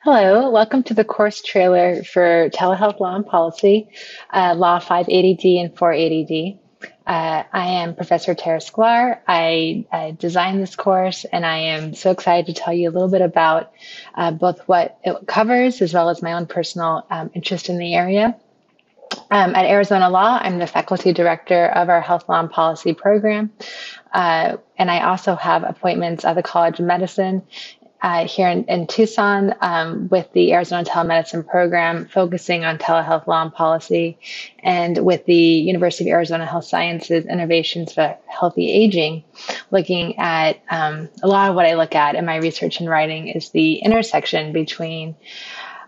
Hello, welcome to the course trailer for Telehealth Law and Policy, uh, Law 580D and 480D. Uh, I am Professor Tara Sklar. I, designed this course and I am so excited to tell you a little bit about uh, both what it covers as well as my own personal um, interest in the area. Um, at Arizona Law, I'm the faculty director of our Health Law and Policy program. Uh, and I also have appointments at the College of Medicine uh, here in, in Tucson um, with the Arizona Telemedicine Program, focusing on telehealth law and policy, and with the University of Arizona Health Sciences Innovations for Healthy Aging, looking at um, a lot of what I look at in my research and writing is the intersection between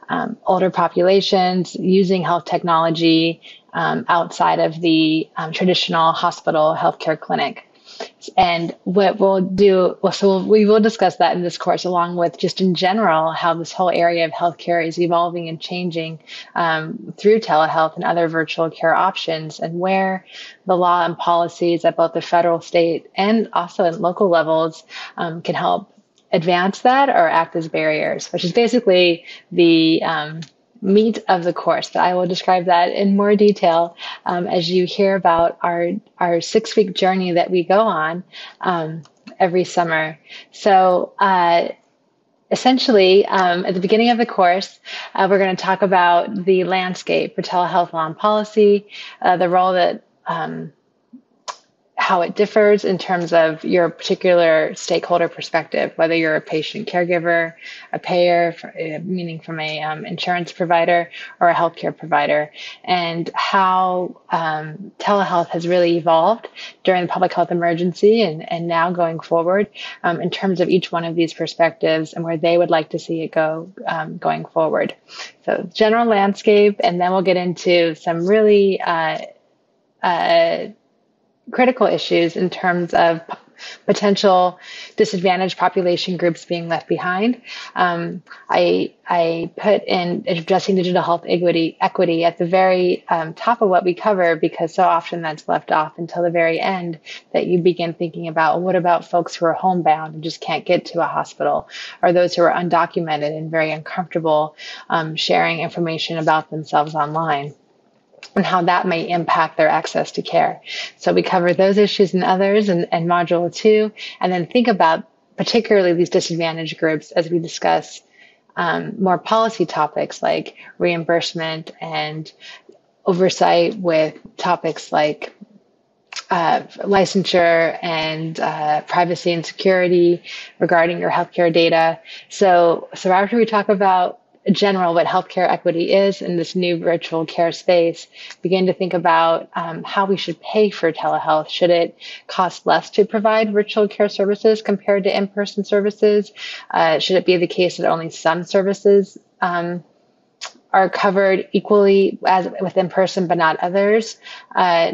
um, older populations using health technology um, outside of the um, traditional hospital healthcare clinic. And what we'll do, so we'll, we will discuss that in this course, along with just in general how this whole area of healthcare is evolving and changing um, through telehealth and other virtual care options, and where the law and policies at both the federal, state, and also at local levels um, can help advance that or act as barriers, which is basically the um, meat of the course. But I will describe that in more detail um, as you hear about our our six week journey that we go on um, every summer. So. Uh, essentially, um, at the beginning of the course, uh, we're going to talk about the landscape for telehealth law and policy, uh, the role that um, how it differs in terms of your particular stakeholder perspective, whether you're a patient caregiver, a payer, uh, meaning from a um, insurance provider or a healthcare provider, and how um, telehealth has really evolved during the public health emergency and, and now going forward um, in terms of each one of these perspectives and where they would like to see it go um, going forward. So general landscape, and then we'll get into some really uh, uh, critical issues in terms of potential disadvantaged population groups being left behind. Um, I, I put in addressing digital health equity, equity at the very um, top of what we cover because so often that's left off until the very end that you begin thinking about what about folks who are homebound and just can't get to a hospital or those who are undocumented and very uncomfortable um, sharing information about themselves online and how that may impact their access to care. So we cover those issues and others in, in module two, and then think about particularly these disadvantaged groups as we discuss um, more policy topics like reimbursement and oversight with topics like uh, licensure and uh, privacy and security regarding your healthcare data. So, so after we talk about general what healthcare equity is in this new virtual care space, begin to think about um, how we should pay for telehealth. Should it cost less to provide virtual care services compared to in-person services? Uh, should it be the case that only some services um, are covered equally as with in person, but not others. Uh,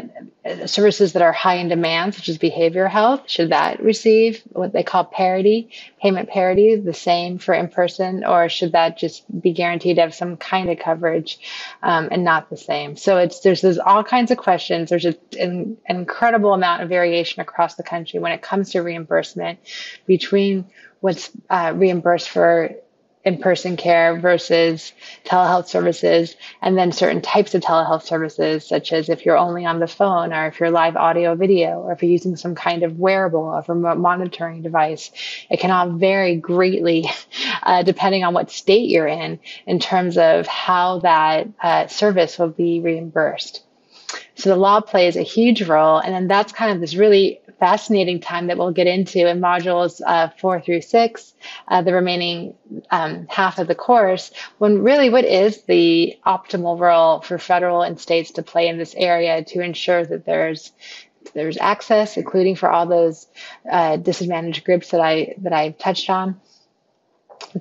services that are high in demand, such as behavioral health, should that receive what they call parity, payment parity, the same for in person, or should that just be guaranteed to have some kind of coverage um, and not the same? So it's there's, there's all kinds of questions. There's an, an incredible amount of variation across the country when it comes to reimbursement between what's uh, reimbursed for in-person care versus telehealth services and then certain types of telehealth services such as if you're only on the phone or if you're live audio video or if you're using some kind of wearable or remote monitoring device it can all vary greatly uh, depending on what state you're in in terms of how that uh, service will be reimbursed. So the law plays a huge role and then that's kind of this really fascinating time that we'll get into in modules uh, four through six, uh, the remaining um, half of the course, when really what is the optimal role for federal and states to play in this area to ensure that there's there's access, including for all those uh, disadvantaged groups that I that I've touched on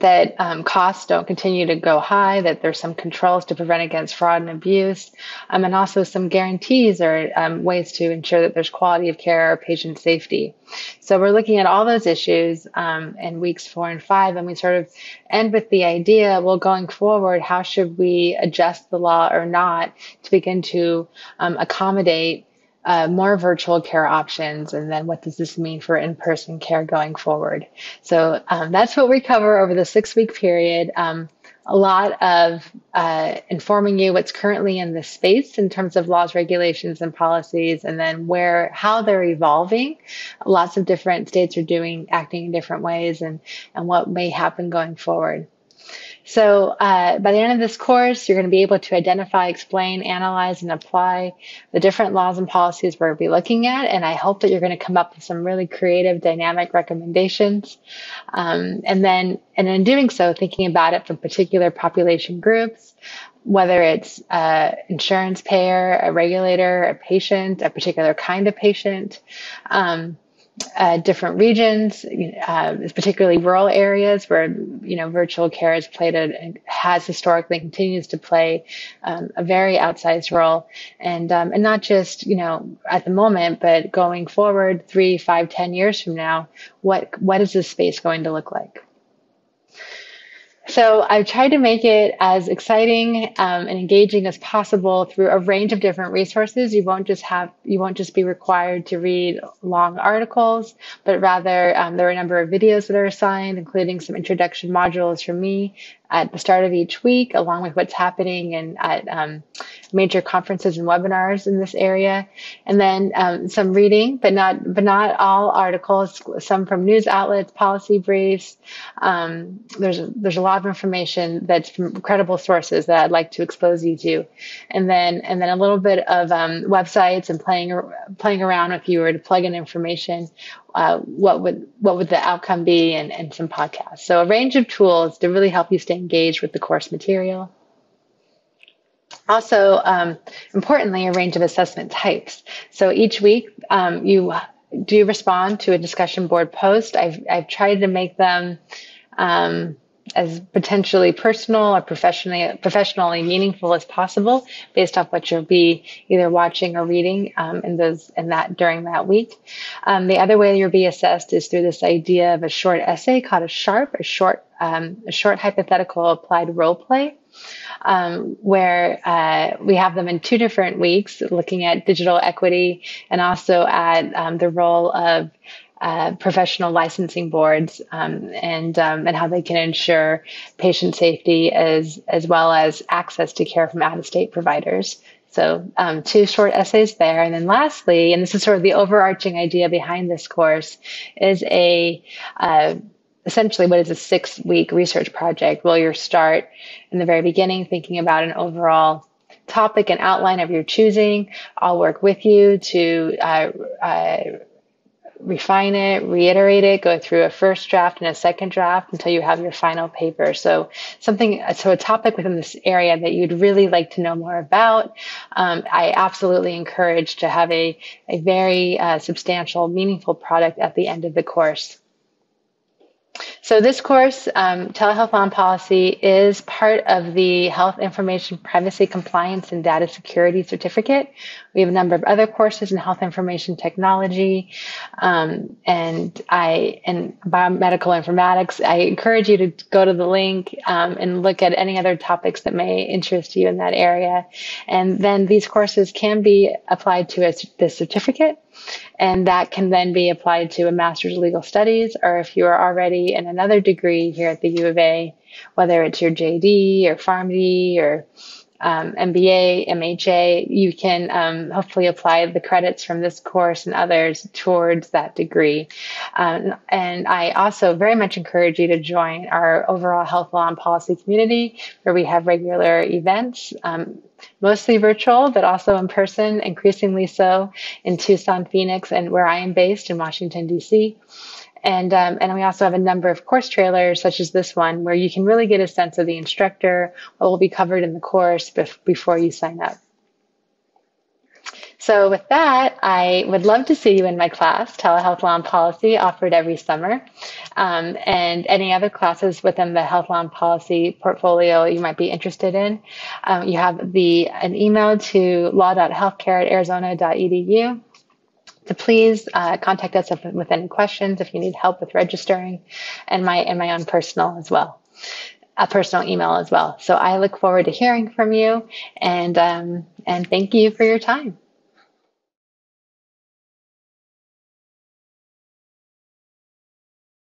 that um, costs don't continue to go high, that there's some controls to prevent against fraud and abuse, um, and also some guarantees or um, ways to ensure that there's quality of care or patient safety. So we're looking at all those issues um, in weeks four and five, and we sort of end with the idea, well, going forward, how should we adjust the law or not to begin to um, accommodate uh, more virtual care options, and then what does this mean for in-person care going forward? So um, that's what we cover over the six-week period. Um, a lot of uh, informing you what's currently in the space in terms of laws, regulations, and policies, and then where how they're evolving. Lots of different states are doing acting in different ways, and and what may happen going forward. So uh, by the end of this course, you're going to be able to identify, explain, analyze, and apply the different laws and policies we'll be looking at. And I hope that you're going to come up with some really creative, dynamic recommendations. Um, and then, and in doing so, thinking about it for particular population groups, whether it's an insurance payer, a regulator, a patient, a particular kind of patient. Um, uh, different regions, uh, particularly rural areas where you know virtual care has played a has historically continues to play um, a very outsized role, and um, and not just you know at the moment, but going forward three, five, ten years from now, what what is this space going to look like? So I've tried to make it as exciting um, and engaging as possible through a range of different resources. You won't just have, you won't just be required to read long articles, but rather um, there are a number of videos that are assigned, including some introduction modules from me at the start of each week, along with what's happening and at um, major conferences and webinars in this area, and then um, some reading, but not but not all articles. Some from news outlets, policy briefs. Um, there's there's a lot of information that's from credible sources that I'd like to expose you to, and then and then a little bit of um, websites and playing playing around if you were to plug in information uh, what would what would the outcome be and, and some podcasts. So a range of tools to really help you stay engaged with the course material. Also, um, importantly, a range of assessment types. So each week um, you do respond to a discussion board post. I've, I've tried to make them um, as potentially personal or professionally professionally meaningful as possible based off what you'll be either watching or reading um, in those in that during that week. Um, the other way you'll be assessed is through this idea of a short essay called a sharp, a short um, a short hypothetical applied role play. Um, where uh, we have them in two different weeks, looking at digital equity and also at um, the role of uh, professional licensing boards um, and um, and how they can ensure patient safety as as well as access to care from out of state providers. So um, two short essays there, and then lastly, and this is sort of the overarching idea behind this course, is a uh, essentially what is a six week research project. Will you start in the very beginning, thinking about an overall topic and outline of your choosing. I'll work with you to uh, uh, refine it, reiterate it, go through a first draft and a second draft until you have your final paper. So something, so a topic within this area that you'd really like to know more about. Um, I absolutely encourage to have a, a very uh, substantial, meaningful product at the end of the course. So this course, um, Telehealth and Policy, is part of the Health Information Privacy Compliance and Data Security Certificate. We have a number of other courses in health information technology um, and I and biomedical informatics. I encourage you to go to the link um, and look at any other topics that may interest you in that area. And then these courses can be applied to a, the certificate and that can then be applied to a master's of legal studies, or if you are already in another degree here at the U of A, whether it's your JD or PharmD or um, MBA, MHA, you can um, hopefully apply the credits from this course and others towards that degree. Um, and I also very much encourage you to join our overall health law and policy community where we have regular events, um, mostly virtual, but also in person, increasingly so in Tucson, Phoenix, and where I am based in Washington, D.C. And, um, and we also have a number of course trailers, such as this one, where you can really get a sense of the instructor, what will be covered in the course bef- before you sign up. So with that, I would love to see you in my class, Telehealth Law and Policy, offered every summer, um, and any other classes within the Health Law and Policy portfolio you might be interested in. Um, you have the an email to law.healthcare at arizona.edu to please uh, contact us with any questions if you need help with registering, and my and my own personal as well, a personal email as well. So I look forward to hearing from you, and um, and thank you for your time.